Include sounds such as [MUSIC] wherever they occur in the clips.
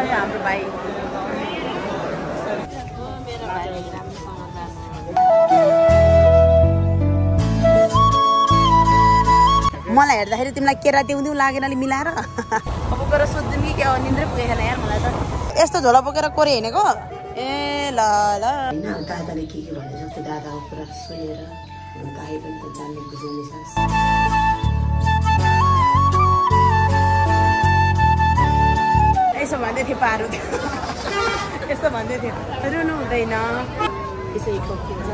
यो हाम्रो भाइ मलाई हेर्दाखेरि तिमीलाई केरा दिउँ दिउँ लागेन अलि मिलाएर। अब गएर सोध्दिउँ कि क्या निन्द्रै पुगेको यार मलाई त। यस्तो झोला बोकेर कोरे हिँडेको? ए ल ल। होइन दादाले के के भनेछ त्यो दादाको कुरा सुनेर दाई पनि त जान्ने बुझ्ने छ। यसो भन्दै थियो पारो यस्तो भन्दै थियो रुनु हुँदैन यसै खोकिन्छ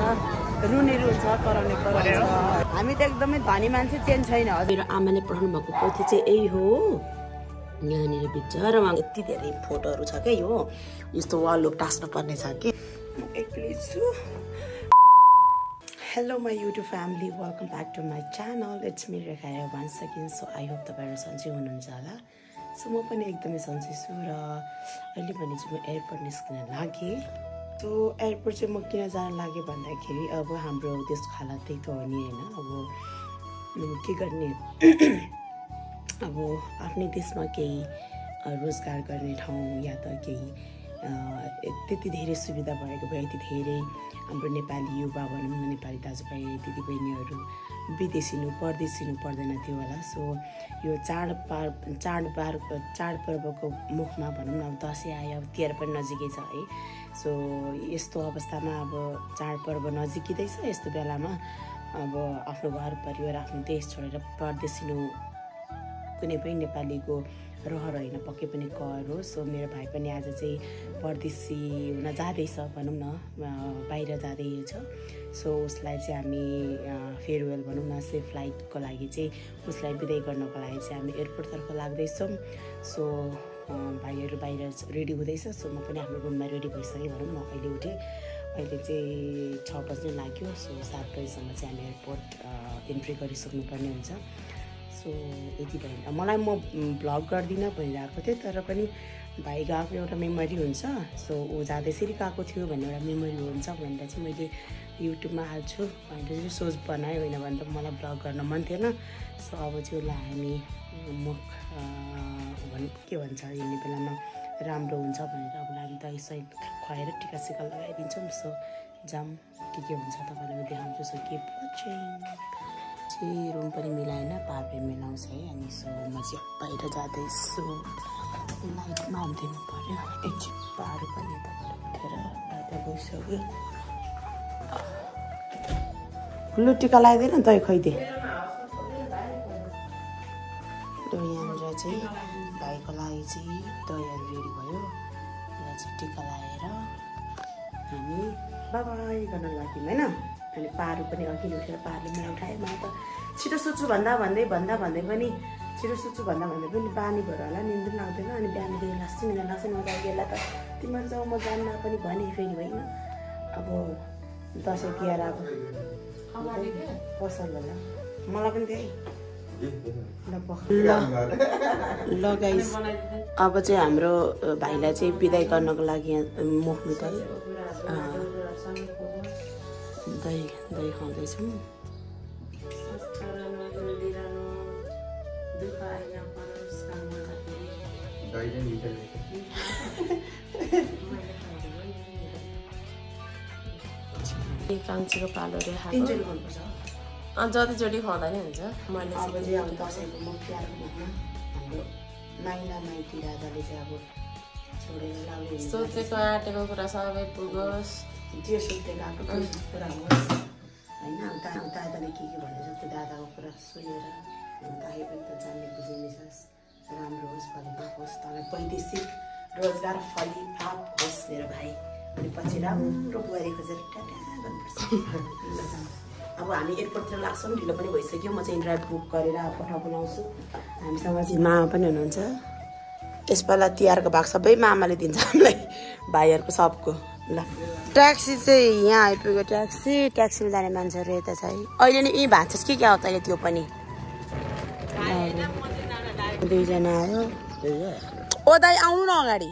रुने रुन्छ कराउने कराउँछ हामी त एकदमै धनी मान्छे चेन्ज छैन हजुर मेरो आमाले पढाउनु भएको पोथी चाहिँ यही हो यहाँनिर बिचरामा यति धेरै फोटोहरू छ क्या यो यस्तो वाल टास्नु पर्ने छ कि hello my YouTube family welcome back to my channel it's me Rekha one second so I hope तपाईँहरू सन्चै हुनुहुन्छ होला सो म पनि एकदमै सन्चै छु र अहिले भने चाहिँ म एयरपोर्ट निस्किन लागेँ। सो एयरपोर्ट चाहिँ म किन जान लागेँ भन्दाखेरि अब हाम्रो देशको हालत त्यही त हो नि होइन? अब के गर्ने? [CLEARS THROAT] अब आफ्नै देशमा केही रोजगार गर्ने ठाउँ या त केही त्यति धेरै सुविधा भएको भए यति धेरै हाम्रो नेपाली युवा भनौँ न नेपाली दाजुभाइ दिदीबहिनीहरू विदेशिनु परदेशिनु पर्दैन थियो होला। सो यो चाडबाड चाडबाड चाडपर्वको मुखमा भनौँ न अब दसैँ आयो अब तिहार पनि नजिकै छ है। सो यस्तो अवस्थामा अब चाडपर्व नजिकिँदैछ यस्तो बेलामा अब आफ्नो घर परिवार आफ्नो देश छोडेर परदेशिनु कुनै पनि नेपालीको रहर होइन पक्कै पनि कर हो। सो मेरो भाइ पनि आज चाहिँ परदेशी हुन जाँदैछ भनौँ न बाहिर जाँदैछ सो उसलाई चाहिँ हामी फेयरवेल भनौँ न से फ्लाइटको लागि चाहिँ उसलाई बिदाई गर्नको लागि चाहिँ हामी एयरपोर्टतर्फ लाग्दैछौँ। सो भाइहरू बाहिर रेडी हुँदैछ। सो म पनि हाम्रो रुममा रेडी भइसकेँ भनौँ न अहिले उठेँ। अहिले चाहिँ छ बज्ने लाग्यो। सो सात बजीसम्म चाहिँ हामी एयरपोर्ट इन्ट्री गरिसक्नुपर्ने हुन्छ। सो यति भयो मलाई म भ्लग गर्दिनँ भनिरहेको थिएँ तर पनि भाइ गएको एउटा मेमोरी हुन्छ। सो ऊ जाँदै यसरी गएको थियो भन्ने एउटा मेमोरी हुन्छ भनेर चाहिँ मैले युट्युबमा हाल्छु। भनेर चाहिँ सोच बनाएँ होइन भने त मलाई भ्लग गर्न मन थिएन। सो अब चाहिँ उसलाई हामी मुख भन् के भन्छ हिँड्ने बेलामा राम्रो हुन्छ भनेर अब हामी दही सही खुवाएर टिका सिका लगाइदिन्छौँ। सो जाम के के हुन्छ तपाईँलाई देखाउँछु। सो के चाहिँ चाहिँ रुम पनि मिलाएन पार्पे मिलाउँछ है अनि सो म चाहिँ बाहिर जाँदैछु। लाइटमा हालिदिनु पऱ्यो एकछिन पारो पनि तपाईँलाई उठेर बाहिर गइसक्यो। लु टिका लगाइदिएन दही खुवाइदिए लु यहाँनिर चाहिँ भाइको लागि चाहिँ दहीहरू रेडी भयो। र चाहिँ टिका लगाएर हामी बाबाई गर्न लाग्यौँ होइन? अनि पारो पनि अघि उठेर पारले मलाई उठायो मलाई त छिटो सुत्छु भन्दा भन्दै भन्दा भन्दै पनि छिटो सुत्छु भन्दा भन्दै पनि बानी भएर होला निन्द्र पनि आउँदैन अनि बिहानदेखि लाग्छ नि लाग्छ नि मजा यसलाई त तिमीहरू जाऊ म जान्न पनि भने फेरि होइन। अब दसैँ तिहार अब पसल होला। मलाई पनि त्यही। ल गाइस अब चाहिँ हाम्रो भाइलाई चाहिँ बिदाई गर्नको लागि यहाँ मुख मिठाई दही दही खुवाउँदैछौँ कान्छीको पालोले खाएको अँ, जतिचोटि खुवाउँदा नि हुन्छ मैले अब दसैँको हाम्रो माइला माइती राजाले चाहिँ अब छोडेर सोचेको आँटेको कुरा सबै पुगोस् जे सोध्दै गएको त्यो कुरा होस् होइन अब दा दादाले के के भनेछ त्यो दादाको कुरा सुनेर दाई पनि त जान्ने बुझ्ने छ राम्रो होस् फलिफाप होस् तँलाई वैदेशिक रोजगार फलिफाप होस् मेरो भाइ अनि पछि राम्रो बुहारी खोजेर गर्नुपर्छ। अब हामी एयरपोर्टतिर लाग्छौँ ढिलो पनि भइसक्यो म चाहिँ ड्राइभ बुक गरेर अब पठाउ बनाउँछु हामीसँग चाहिँ मामा पनि हुनुहुन्छ यसपालि तिहारको भाग सबै मामाले दिन्छ हामीलाई भाइहरूको सबको ल। ट्याक्सी चाहिँ यहाँ आइपुग्यो ट्याक्सी ट्याक्सीमा जाने मान्छेहरू यता छ है अहिले नि यहीँ भाँच्छस् कि क्या हो तैँले त्यो पनि? दुईजना आयो। ओ दाइ आउनु न अगाडि।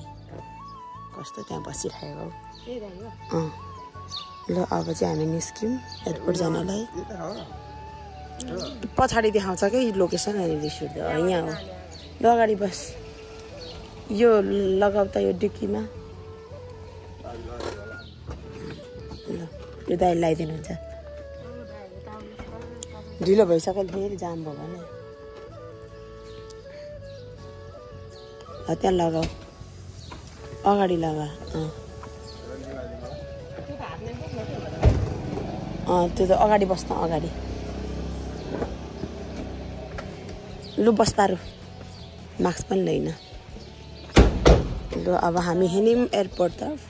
कस्तो त्यहाँ बसिरहेको हौ। अँ। ल अब चाहिँ हामी निस्क्यौँ एयरपोर्ट जानलाई पछाडि देखाउँछ कि? लोकेसन रिस उठ्दै यहाँ हो। ल अगाडि बस। यो लगाउ त यो डिक्कीमा। ल यो दाइ लगाइदिनुहुन्छ। ढिलो भइसक्यो फेरि जाम भयो भने। त्यहाँ लगाऊ। अगाडि लगा अँ। त्यो त अगाडि बस्न अगाडि। लु बस पारु मास्क पनि ल्याइन लु अब हामी हिँड्यौँ एयरपोर्टतर्फ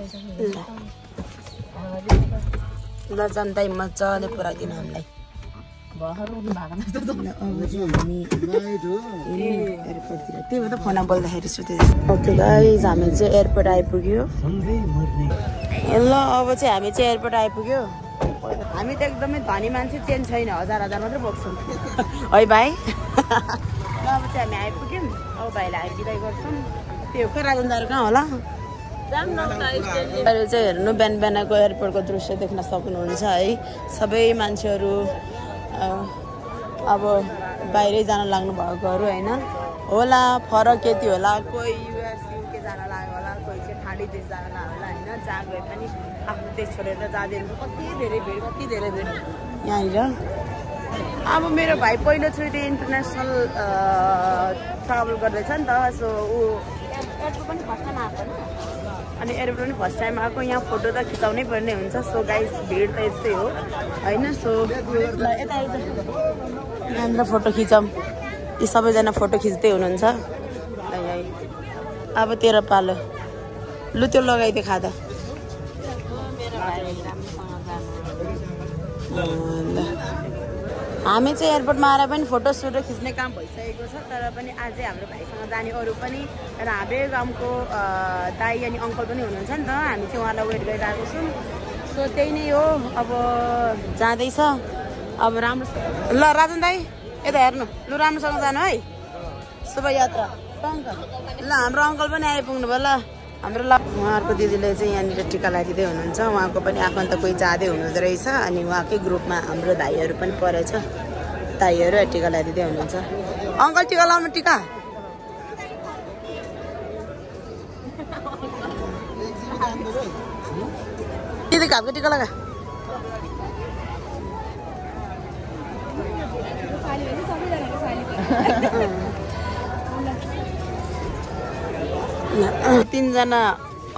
ल ल जनता मजाले पुऱ्याइदिनु हामीलाई त्यही भएर फोनमा बोल्दाखेरि सुतेको ओके गाइज हामी चाहिँ एयरपोर्ट आइपुग्यो ल अब चाहिँ हामी चाहिँ एयरपोर्ट आइपुग्यो हामी त एकदमै धनी मान्छे चेन्ज छैन हजार हजार मात्रै बोक्छौँ है भाइ ल अब चाहिँ हामी आइपुग्यौँ अब भाइलाई हामी बिदाई गर्छौँ त्यो खै राजनदार कहाँ होला अहिले चाहिँ हेर्नु बिहान बिहानको एयरपोर्टको दृश्य देख्न सक्नुहुन्छ है। सबै मान्छेहरू अब बाहिरै जान लाग्नु भएकोहरू होइन। होला फरक यति होला कोही युएस युके जान लाग्यो होला कोही चाहिँ ठाडी देश जान लाग्यो होला होइन। जहाँ गए पनि आफ्नो देश छोडेर जाँदैन कति धेरै भिड कति धेरै भिड। यहाँनिर? अब मेरो भाइ पहिलोचोटि इन्टरनेसनल ट्राभल गर्दैछ नि त सो ऊ एयरपोर्ट पनि आएको अनि एयरपोर्ट पनि फर्स्ट टाइम आएको यहाँ फोटो त खिचाउनै पर्ने हुन्छ। सो गाइस भिड त यस्तै हो। होइन? सो यता यहाँनिर फोटो खिचौँ। यी सबैजना फोटो खिच्दै हुनुहुन्छ। अब तेरो पालो। लु त्यो लगाइदिए खाँदा। ल। हामी चाहिँ एयरपोर्टमा आएर पनि फोटो सोटो खिच्ने काम भइसकेको छ तर पनि अझै हाम्रो भाइसँग जाने अरू पनि र हाम्रै गाउँको दाई अनि अङ्कल पनि हुनुहुन्छ नि त हामी चाहिँ उहाँलाई वेट गरिरहेको छौँ। सो त्यही नै हो अब जाँदैछ। अब राम्रो ल राजन दाई यता हेर्नु। लु राम्रोसँग जानु है। शुभ यात्रा अङ्कल ल हाम्रो अङ्कल पनि आइपुग्नु भयो ल। हाम्रो ल उहाँहरूको दिदीले चाहिँ यहाँनिर टिका लगाइदिँदै हुनुहुन्छ। उहाँको पनि आफन्त कोही जाँदै हुनुहुँदो रहेछ। अनि उहाँकै ग्रुपमा हाम्रो भाइहरू पनि परेछ। दाईहरू टिका लगाइदिँदै हुनुहुन्छ। अङ्कल टिका लाउनु टिका। दिदी घापको टिका लगा। [LAUGHS] तिनजना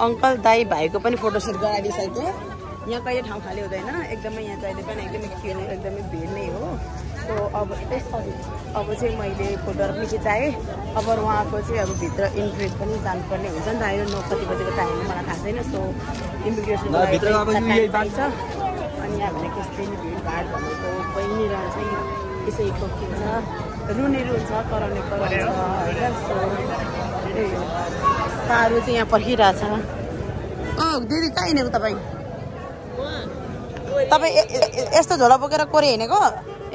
अङ्कल दाई भाइको पनि फोटोसुट गराइदिइसक्यो यहाँ कहिले ठाउँ खाली हुँदैन। एकदमै यहाँ जहिले पनि एकदमै खेल एकदमै भिड नै हो। सो अब अब चाहिँ मैले फोटोहरू पनि खिचाएँ। अब उहाँको चाहिँ अब भित्र इन्ट्री पनि जानुपर्ने हुन्छ नि त। अहिले नौ कति बजेको टाइम मलाई थाहा छैन। सो इमिग्रेसनको लागि चाहिँ टाइम पाइन्छ। अनि यहाँ भने त्यस्तै नै भिडभाड भनेको बहिनी रहन्छ यसै ठोकिन्छ रुने रुन्छ कराउने कराउँछ होइन। सो तारू चाहिँ यहाँ पर्खिरहेछ अँ दिदी कहाँ हिँडेको तपाईँ? तपाईँ यस्तो झोला बोकेर कोरे हिँडेको?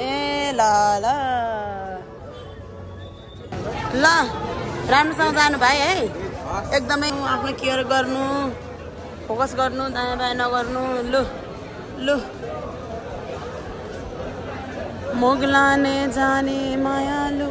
ए ल ल। ल राम्रोसँग जानु भाइ है? एकदमै आफ्नो केयर गर्नु फोकस गर्नु दायाँ बायाँ नगर्नु लु लु। मोगलाने जाने मायालु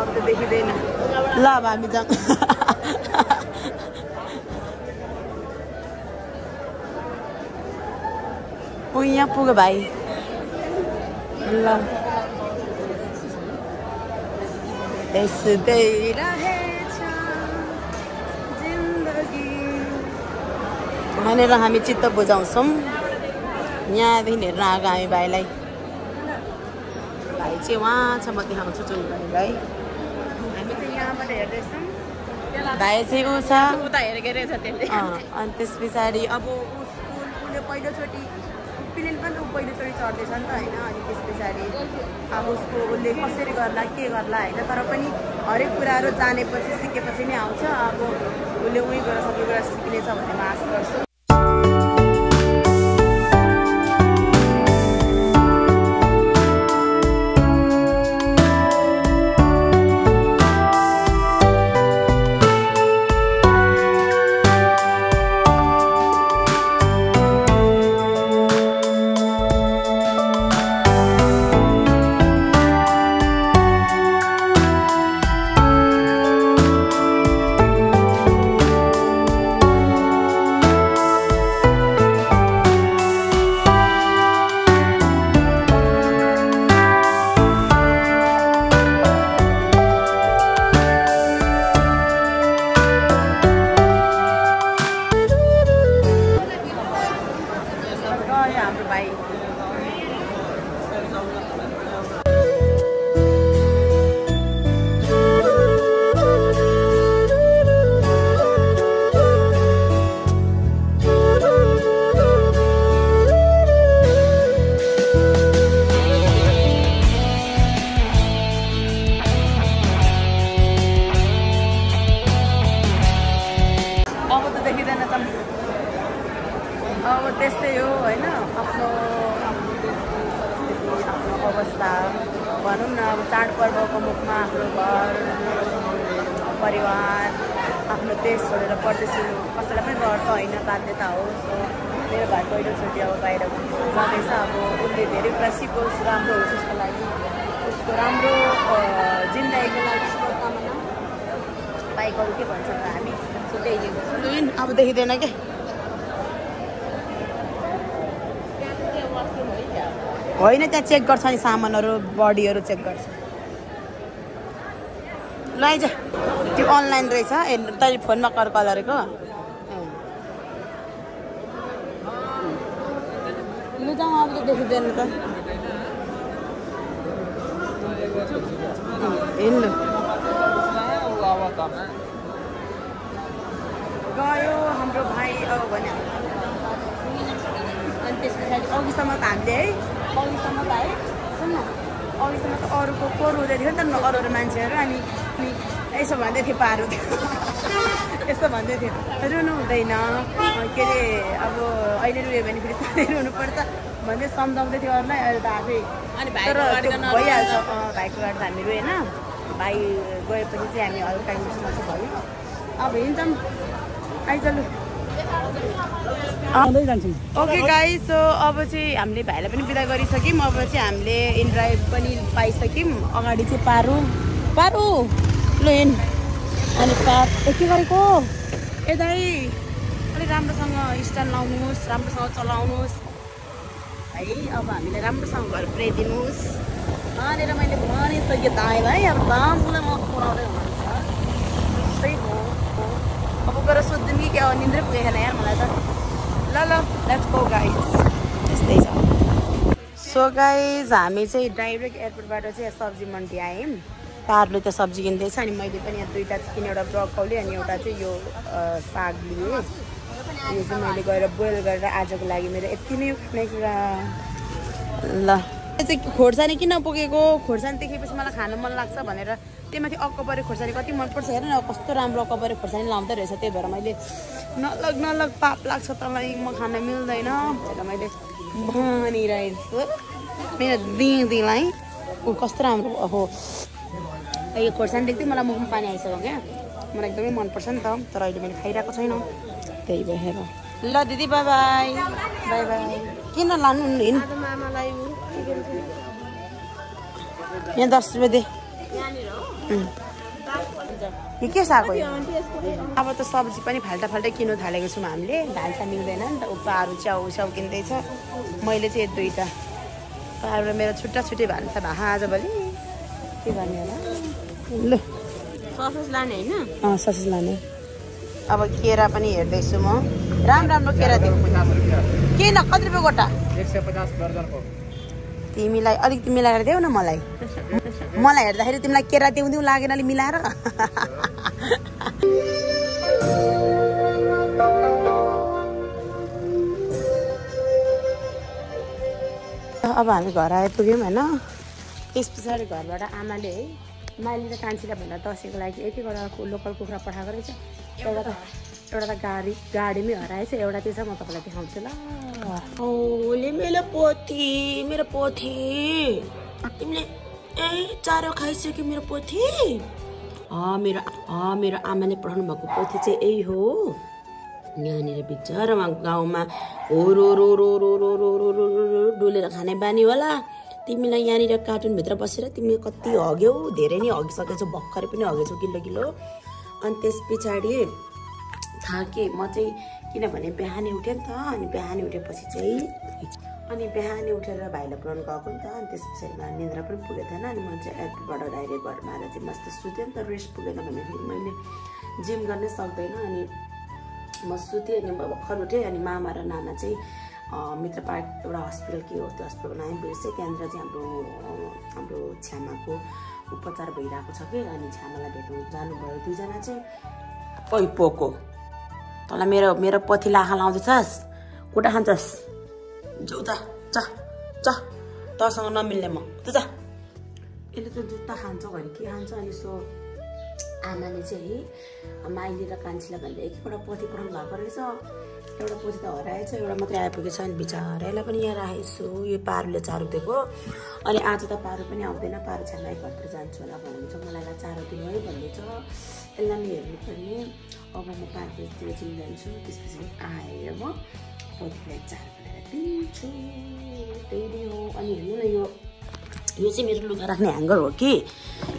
अब त देखिँदैन ल अब हामी जाउँ पुग्यो यहाँ पुग्यो भाइ ल भनेर हामी चित्त बुझाउँछौँ यहाँदेखि हेर्न आएको हामी भाइलाई भाइ चाहिँ उहाँ छ म देखाउँछु जुन भाइलाई हामी चाहिँ यहाँबाट हेर्दैछौँ भाइ चाहिँ ऊ छ। उता हेरेकै रहेछ त्यसले। अँ, अनि त्यस पछाडि अब उसले पहिलोचोटि प्लेन पनि ऊ पहिलोचोटि चढ्दैछ नि त होइन अनि त्यस पछाडि अब उसको उसले कसरी गर्ला के गर्ला होइन तर पनि हरेक कुराहरू जानेपछि सिकेपछि नै आउँछ। अब उसले उहीँ गएर सबै कुरा सिक्नेछ भन्ने म आशा गर्छु। देश छोडेर परदेश कसैलाई पनि रहर त होइन बाध्यता हो। सो मेरो भाइ पहिलोचोटि अब बाहिर जाँदैछ। अब उसले धेरै कुरा सिकोस् राम्रो होस् उसको लागि। उसको राम्रो जिन्दगीको लागि शुभकामना बाइक अरू के भन्छौँ त हामी। सो त्यही अब देखिँदैन क्या? होइन त्यहाँ चेक गर्छ नि सामानहरू बडीहरू चेक गर्छ। ल आइज त्यो अनलाइन रहेछ। हेर्नु तैँले फोनमा कर कलरको लु जाउँ अब देखिँदैन त। गयो हाम्रो भाइ अब भने अनि त्यस पछाडि अघिसम्म त हामीले है अघिसम्म त है सुन न अघिसम्म त अरूको कोर हुँदै थियो नि त अरू अरू मान्छेहरू। अनि अनि यसो भन्दै थियो पारो यस्तो भन्दै थियो रुनु हुँदैन के अरे अब अहिले रुयो भने फेरि सधैँ रुनुपर्छ भन्दै सम्झाउँदै थियो अरूलाई अहिले त आफै अनि तर भइहाल्छ। भाइको गाडी त हामी रोएन भाइ गएपछि चाहिँ हामी हल्का इमोसनल चाहिँ भयो। अब हिँड्छौँ। आइज लु ओके गाई सो अब चाहिँ हामीले भाइलाई पनि बिदा गरिसक्यौँ। अब चाहिँ हामीले इन ड्राइभ पनि पाइसक्यौँ। अगाडि चाहिँ पारु। पारु। हिँड अनि पार ए के गरेको? ए दाइ अलिक राम्रोसँग स्ट्यान्ड लाउनुहोस् राम्रोसँग चलाउनुहोस्। है अब हामीले राम्रोसँग घर पुऱ्याइदिनुहोस्। भनेर मैले भनिसकेँ दाइलाई अब दाजुलाई म पुऱ्याउँदै हुनुहुन्छ। त्यही हो। अब गएर सोध्दिउँ कि क्या हो निन्द्रै पुगेको छैन यार मलाई त। ल ल लेट्स गो गाइज त्यस्तै छ। सो गाइज हामी चाहिँ डाइरेक्ट एयरपोर्टबाट चाहिँ यहाँ सब्जी मन्डी आयौँ। कारले त सब्जी किन्दैछ अनि मैले पनि यहाँ दुइटा चिकन एउटा ब्रोकौली अनि एउटा चाहिँ यो साग लिएँ। यो चाहिँ मैले गएर बोइल गरेर आजको लागि मेरो यति नै खाने कुरा। ल। चाहिँ खोर्सानी किन पुगेको? खोर्सानी देखेपछि मलाई खानु मन लाग्छ भनेर त्यही माथि अक्कबरे खोर्सानी कति मनपर्छ हेर न कस्तो राम्रो अक्कबरे खोर्सानी लाउँदो रहेछ त्यही भएर मैले नलग नलग पाप लाग्छ तँलाई म खान मिल्दैन भनेर मैले भनिरहेछु। मेरो दिदीलाई ऊ कस्तो राम्रो हो? यो खोर्सानी देख्दै मलाई मुखमा पानी आइसक्यो क्या मलाई एकदमै मनपर्छ नि त तर अहिले मैले खाइरहेको छैन त्यही भएर ल दिदी बाई बाई बाई बाई किन लानु हिँड? यहाँ दस रुपियाँ दे यो के यो? अब त सब्जी पनि फाल्टा फाल्टै किन्नु थालेको छौँ हामीले ढाल्छा मिल्दैन नि त उपाहरू च्याउ स्याउ किन्दैछ मैले चाहिँ दुइटा पाएर मेरो छुट्टा छुट्टै भान्सा भा आजभोलि के गर्ने होला ल। ससोस लाने होइन? अँ ससेज लाने। अब केरा पनि हेर्दैछु म। राम्रो राम्रो केरा दिउँ। किन कति रुपियाँ गोटा? तिमीलाई अलिकति मिलाएर देऊ न मलाई। मलाई हेर्दाखेरि तिमीलाई केरा दिउँ दिउँ लागेन अलिक मिलाएर। अब हामी घर आइपुग्यौँ होइन? त्यस पछाडि घरबाट आमाले है माइली र कान्छीलाई भन्दा दसैँको लागि एक एकवटा लोकल कुखुरा पठाएको रहेछ एउटा त एउटा त गाडी गाडीमै हराएछ एउटा त्यो छ म तपाईँलाई देखाउँछु ल ओले मेरो पोथी मेरो पोथी तिमीले ए चारो खाइसक्यो मेरो पोथी मेरो मेरो आमाले पठाउनु भएको पोथी चाहिँ यही हो यहाँनिर बिचरा गाउँमा हो रो रो रो रो रो रो रो डुलेर खाने बानी होला तिमीलाई यहाँनिर कार्टुनभित्र बसेर तिमी कति हग्यौ धेरै नै हगिसकेछौ भर्खरै पनि हगेछौ किलो किलो। अनि त्यस पछाडि थाकेँ म चाहिँ किनभने बिहानै उठेँ नि त अनि बिहानै उठेपछि चाहिँ अनि बिहानै उठेर भाइलाई पुऱ्याउनु गएको नि त अनि त्यस पछाडि मलाई निन्द्रा पनि पुगेको थिएन अनि म चाहिँ एयरपोर्टबाट डाइरेक्ट घरमा आएर चाहिँ मस्त सुतेँ नि त रेस्ट पुगेन भने फेरि मैले जिम गर्नै सक्दैन अनि म सुतेँ अनि भर्खर उठेँ अनि मामा र नाना चाहिँ मित्र पार्क एउटा हस्पिटल के हो त्यो हस्पिटलको नाम बिर्सेँ त्यहाँनिर चाहिँ हाम्रो हाम्रो छ्यामाको उपचार भइरहेको छ कि अनि छ्यामालाई भेट्नु जानुभयो। दुईजना चाहिँ ओइ पोको तँलाई मेरो मेरो पोथी लाखा लाउँदैछस् कुटा खान्छस् जाउ त जा जा तँसँग नमिल्ने म। त यसले त जुत्ता खान्छ भने के खान्छ अनि सो आमाले चाहिँ माइली र कान्छीलाई भन्दा एक पोथी पढाउनु भएको रहेछ। एउटा पोथी त हराएछ एउटा मात्रै आइपुगेछ अनि बिचरालाई पनि यहाँ राखेको छु। यो पारुले चारो दिएको। अनि आज त पारो पनि आउँदैन। पारो छ्यामाई घरतिर जान्छु होला भन्नुहुन्छ। मलाई यसलाई चारो दिनु है भन्दैछ। यसलाई नि हेर्नुपर्ने अब म पार्कतिर जिम जान्छु। त्यसपछि आएर म पोथीलाई चारो बनाएर दिन्छु। त्यही नै हो। अनि हेर्नु न यो यो चाहिँ मेरो लुगा राख्ने ह्याङ्गर हो कि?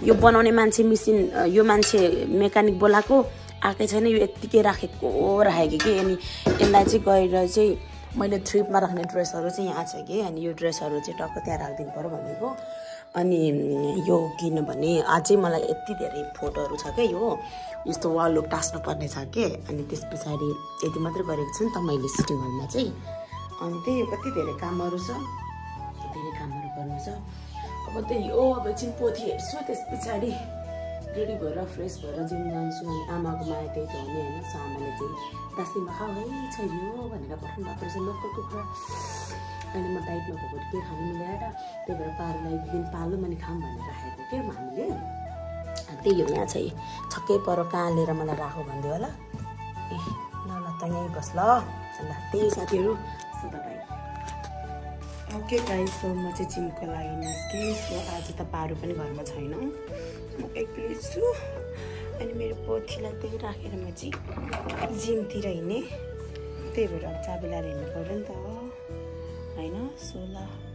यो बनाउने मान्छे मिसिन यो मान्छे मेकानिक बोलाएको आएकै छैन यो यत्तिकै राखेको राखेको कि? अनि यसलाई चाहिँ गएर चाहिँ मैले थ्रिपमा राख्ने ड्रेसहरू चाहिँ यहाँ छ कि? अनि यो ड्रेसहरू चाहिँ टक्क त्यहाँ राखिदिनु पऱ्यो भनेको। अनि यो किनभने अझै मलाई यति धेरै फोटोहरू छ क्या यो। यस्तो वाल लुक टाँस्नु पर्ने छ कि? अनि त्यस पछाडि यति मात्रै गरेको छु नि त मैले सिटिङ हलमा चाहिँ। अनि त्यही कति धेरै कामहरू छ? धेरै कामहरू गर्नु छ। अब त्यही हो अब चाहिँ पोथी हेर्छु त्यस पछाडि। रेडी भएर फ्रेस भएर जिम जान्छु अनि आमाको माया त्यही त हो नि होइन? सो आमाले चाहिँ दास्तीमा खाऊ है छैन भनेर पठाउनु भएको रहेछ लोकल कुखुरा। अनि म डाइटमा भएको के खानु मिलाएर त्यही भएर पारुलाई एक दिन पालौँ अनि खाऊँ भनेर राखेको क्या हामीले त्यही हो यहाँ चाहिँ छक्कै पर कहाँ लिएर मलाई राखो भनिदियो होला। ए ल ल त यहीँ बस ल। त्यही साथीहरू बाई। ओके गाइस सो म चाहिँ जिमको लागि निस्केँ सो आज त पारो पनि घरमा छैन। म एक्लै छु अनि मेरो पोथीलाई त्यही राखेर म चाहिँ जिमतिर हिँडेँ। त्यही भएर अब चाबी लाएर हिँड्नु पऱ्यो नि त। होइन? सो ल।